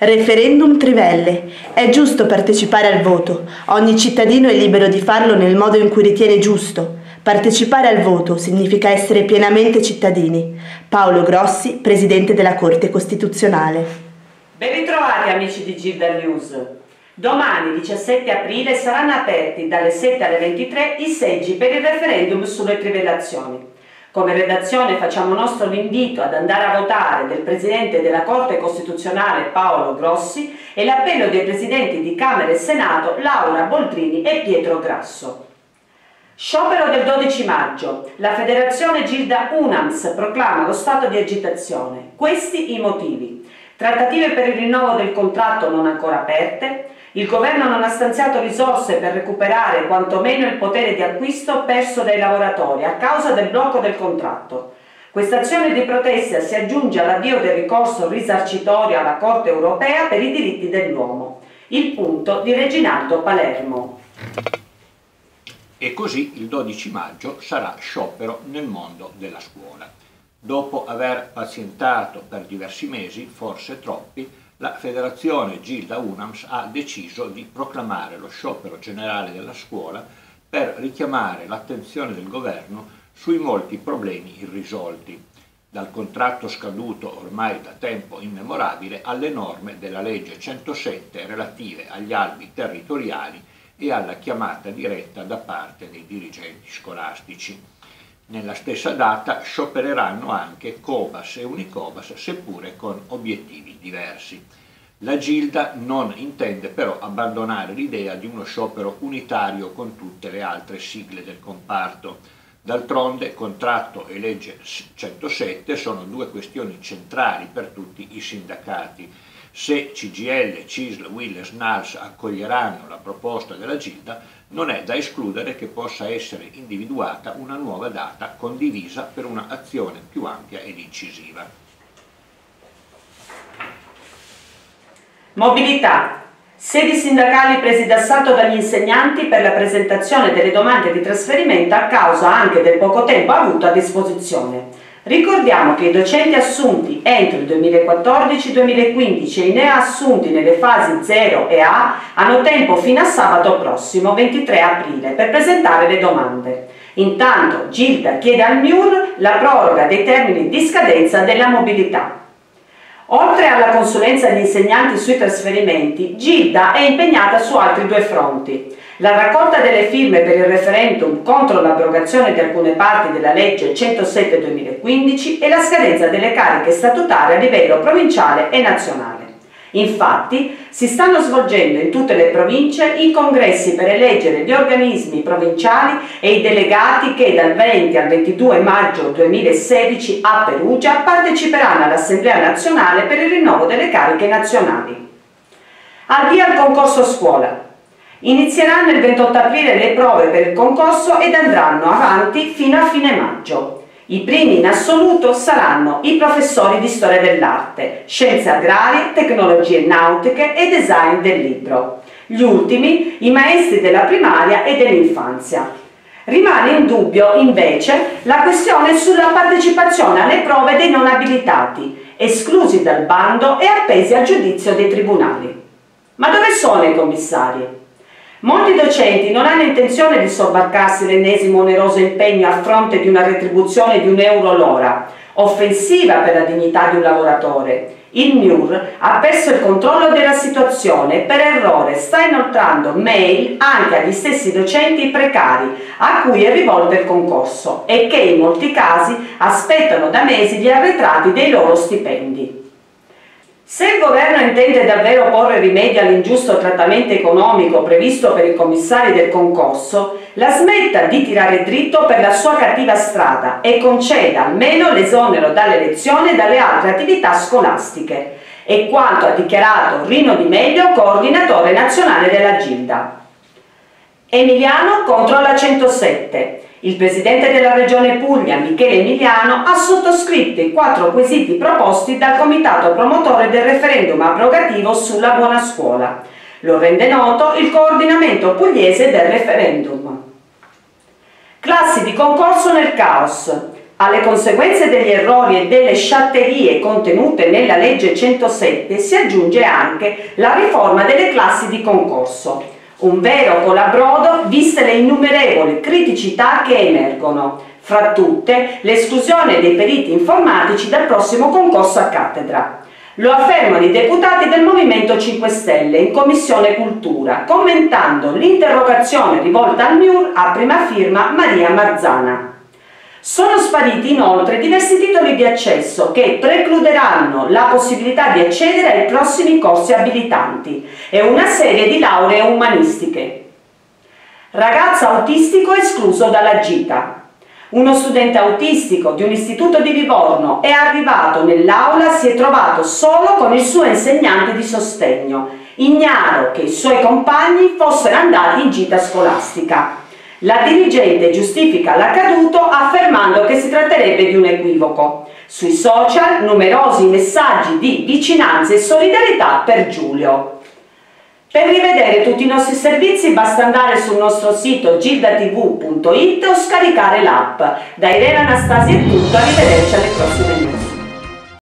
Referendum Trivelle. È giusto partecipare al voto. Ogni cittadino è libero di farlo nel modo in cui ritiene giusto. Partecipare al voto significa essere pienamente cittadini. Paolo Grossi, Presidente della Corte Costituzionale. Ben ritrovati amici di Gilda News. Domani 17 aprile saranno aperti dalle 7 alle 23 i seggi per il referendum sulle trivellazioni. Come redazione facciamo nostro l'invito ad andare a votare del Presidente della Corte Costituzionale Paolo Grossi e l'appello dei Presidenti di Camera e Senato Laura Boldrini e Pietro Grasso. Sciopero del 12 maggio. La Federazione Gilda UNAMS proclama lo stato di agitazione. Questi i motivi. Trattative per il rinnovo del contratto non ancora aperte, il governo non ha stanziato risorse per recuperare quantomeno il potere di acquisto perso dai lavoratori a causa del blocco del contratto. Questa azione di protesta si aggiunge all'avvio del ricorso risarcitorio alla Corte europea per i diritti dell'uomo. Il punto di Reginaldo Palermo. E così il 12 maggio sarà sciopero nel mondo della scuola. Dopo aver pazientato per diversi mesi, forse troppi, la federazione Gilda UNAMS ha deciso di proclamare lo sciopero generale della scuola per richiamare l'attenzione del governo sui molti problemi irrisolti, dal contratto scaduto ormai da tempo immemorabile alle norme della legge 107 relative agli albi territoriali e alla chiamata diretta da parte dei dirigenti scolastici. Nella stessa data sciopereranno anche Cobas e Unicobas, seppure con obiettivi diversi. La Gilda non intende però abbandonare l'idea di uno sciopero unitario con tutte le altre sigle del comparto. D'altronde contratto e legge 107 sono due questioni centrali per tutti i sindacati. Se CGL, CISL, WIL e SNALS accoglieranno la proposta della Gilda, non è da escludere che possa essere individuata una nuova data condivisa per un'azione più ampia ed incisiva. Mobilità. Sedi sindacali presi d'assalto dagli insegnanti per la presentazione delle domande di trasferimento a causa anche del poco tempo avuto a disposizione. Ricordiamo che i docenti assunti entro il 2014-2015 e i neoassunti nelle fasi 0 e A hanno tempo fino a sabato prossimo 23 aprile per presentare le domande. Intanto Gilda chiede al MIUR la proroga dei termini di scadenza della mobilità. Oltre alla consulenza agli insegnanti sui trasferimenti, Gilda è impegnata su altri due fronti la raccolta delle firme per il referendum contro l'abrogazione di alcune parti della legge 107-2015 e la scadenza delle cariche statutarie a livello provinciale e nazionale. Infatti si stanno svolgendo in tutte le province i congressi per eleggere gli organismi provinciali e i delegati che dal 20 al 22 maggio 2016 a Perugia parteciperanno all'Assemblea nazionale per il rinnovo delle cariche nazionali. Avvia il concorso scuola. Inizieranno il 28 aprile le prove per il concorso ed andranno avanti fino a fine maggio. I primi in assoluto saranno i professori di storia dell'arte, scienze agrarie, tecnologie nautiche e design del libro. Gli ultimi i maestri della primaria e dell'infanzia. Rimane in dubbio invece la questione sulla partecipazione alle prove dei non abilitati, esclusi dal bando e appesi al giudizio dei tribunali. Ma dove sono i commissari? Molti docenti non hanno intenzione di sobbarcarsi l'ennesimo oneroso impegno a fronte di una retribuzione di un euro l'ora, offensiva per la dignità di un lavoratore. Il MIUR ha perso il controllo della situazione e per errore sta inoltrando mail anche agli stessi docenti precari a cui è rivolto il concorso e che in molti casi aspettano da mesi gli arretrati dei loro stipendi. Se il governo intende davvero porre rimedio all'ingiusto trattamento economico previsto per i commissari del concorso, la smetta di tirare dritto per la sua cattiva strada e conceda almeno l'esonero dalle lezioni e dalle altre attività scolastiche, è quanto ha dichiarato Rino Di Meglio, coordinatore nazionale della Gilda. Emiliano contro la 107. Il presidente della regione Puglia, Michele Emiliano, ha sottoscritto i quattro quesiti proposti dal comitato promotore del referendum abrogativo sulla buona scuola. Lo rende noto il coordinamento pugliese del referendum. Classi di concorso nel caos. Alle conseguenze degli errori e delle sciatterie contenute nella legge 107 si aggiunge anche la riforma delle classi di concorso, un vero colabrodo viste le innumerevoli criticità che emergono, fra tutte l'esclusione dei periti informatici dal prossimo concorso a cattedra. Lo affermano i deputati del Movimento 5 Stelle in Commissione Cultura, commentando l'interrogazione rivolta al MIUR a prima firma Maria Marzana. Sono spariti inoltre diversi di accesso che precluderanno la possibilità di accedere ai prossimi corsi abilitanti e una serie di lauree umanistiche. Ragazzo autistico escluso dalla gita. Uno studente autistico di un istituto di Livorno è arrivato nell'aula si è trovato solo con il suo insegnante di sostegno, ignaro che i suoi compagni fossero andati in gita scolastica. La dirigente giustifica l'accaduto affermando che si tratterebbe di un equivoco. Sui social numerosi messaggi di vicinanza e solidarietà per Giulio. Per rivedere tutti i nostri servizi basta andare sul nostro sito gildatv.it o scaricare l'app. Da Irene Anastasia è tutto, arrivederci alle prossime